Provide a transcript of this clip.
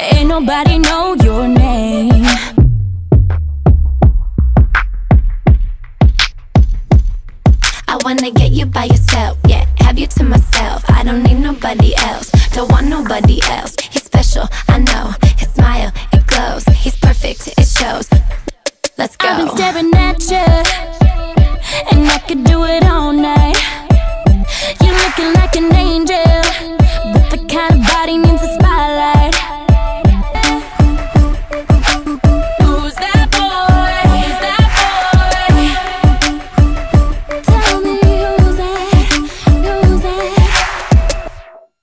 Ain't nobody know your name. I wanna get you by yourself, yeah. Have you to myself, I don't need nobody else. Don't want nobody else. He's special, I know. His smile, it glows. He's perfect, it shows. Let's go. I've been staring at you And I could do it all night. You're looking like an angel But the kind of body means a